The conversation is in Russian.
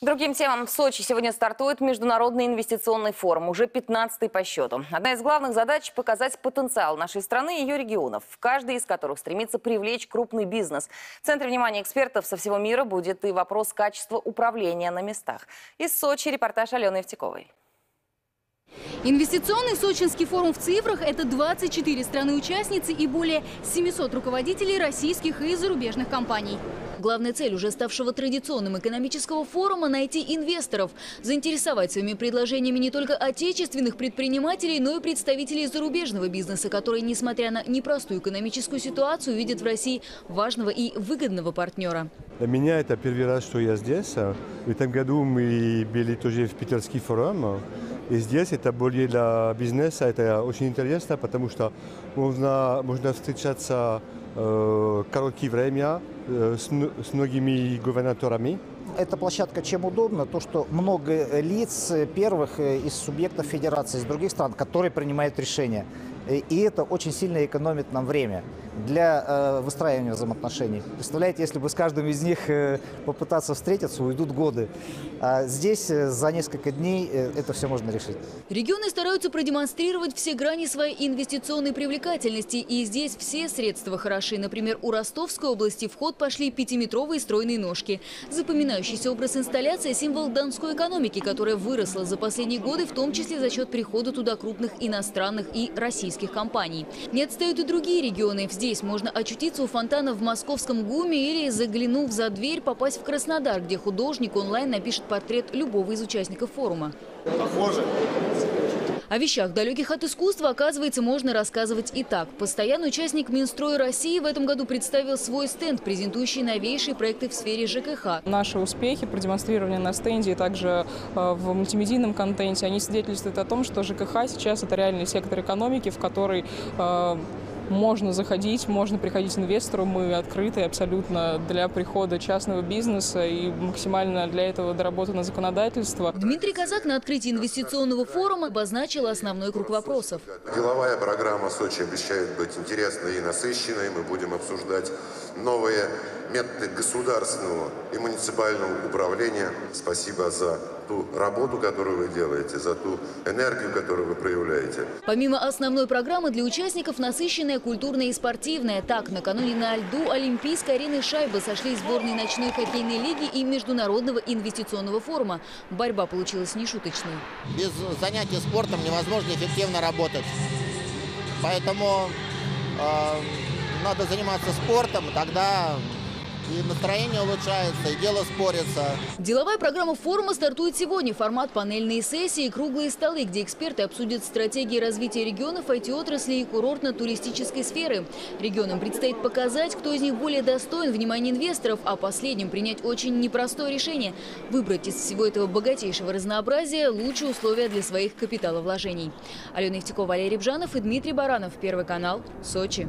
Другим темам в Сочи сегодня стартует Международный инвестиционный форум, уже 15-й по счету. Одна из главных задач – показать потенциал нашей страны и ее регионов, каждый из которых стремится привлечь крупный бизнес. В центре внимания экспертов со всего мира будет и вопрос качества управления на местах. Из Сочи репортаж Алены Евтяковой. Инвестиционный сочинский форум в цифрах – это 24 страны-участницы и более 700 руководителей российских и зарубежных компаний. Главная цель уже ставшего традиционным экономического форума – найти инвесторов, заинтересовать своими предложениями не только отечественных предпринимателей, но и представителей зарубежного бизнеса, которые, несмотря на непростую экономическую ситуацию, видят в России важного и выгодного партнера. Для меня это первый раз, что я здесь. В этом году мы были тоже в Питерский форум. И здесь это более для бизнеса, это очень интересно, потому что можно, можно встречаться э, короткое время э, с, с многими губернаторами. Эта площадка чем удобна? То, что много лиц первых из субъектов федерации, из других стран, которые принимают решения. И это очень сильно экономит нам время для э, выстраивания взаимоотношений. Представляете, если бы с каждым из них э, попытаться встретиться, уйдут годы. А здесь э, за несколько дней э, это все можно решить. Регионы стараются продемонстрировать все грани своей инвестиционной привлекательности. И здесь все средства хороши. Например, у Ростовской области в ход пошли пятиметровые стройные ножки. Запоминающийся образ инсталляции – символ донской экономики, которая выросла за последние годы, в том числе за счет прихода туда крупных иностранных и российских компаний. Не отстают и другие регионы. Здесь можно очутиться у фонтана в московском ГУМе или, заглянув за дверь, попасть в Краснодар, где художник онлайн напишет портрет любого из участников форума. Похоже. О вещах, далеких от искусства, оказывается, можно рассказывать и так. Постоянный участник Минстроя России в этом году представил свой стенд, презентующий новейшие проекты в сфере ЖКХ. Наши успехи, продемонстрированы на стенде и также э, в мультимедийном контенте, они свидетельствуют о том, что ЖКХ сейчас это реальный сектор экономики, в который э, можно заходить, можно приходить инвестору. Мы открыты абсолютно для прихода частного бизнеса и максимально для этого доработано законодательство. Дмитрий Казак на открытии инвестиционного форума обозначил основной круг вопросов. Деловая программа Сочи обещает быть интересной и насыщенной. Мы будем обсуждать новые методы государственного и муниципального управления. Спасибо за ту работу, которую вы делаете, за ту энергию, которую вы проявляете. Помимо основной программы для участников насыщенная культурная и спортивная. Так, накануне на льду Олимпийской арены шайбы сошли сборные ночной хоккейной лиги и Международного инвестиционного форума. Борьба получилась нешуточной. Без занятий спортом невозможно эффективно работать. Поэтому э, надо заниматься спортом, тогда и настроение улучшается, и дело спорится. Деловая программа форума стартует сегодня. Формат панельные сессии и круглые столы, где эксперты обсудят стратегии развития регионов, IT-отрасли и курортно-туристической сферы. Регионам предстоит показать, кто из них более достоин внимания инвесторов, а последним принять очень непростое решение – выбрать из всего этого богатейшего разнообразия лучшие условия для своих капиталовложений. Алена Евтякова, Валерий Бжанов и Дмитрий Баранов. Первый канал. Сочи.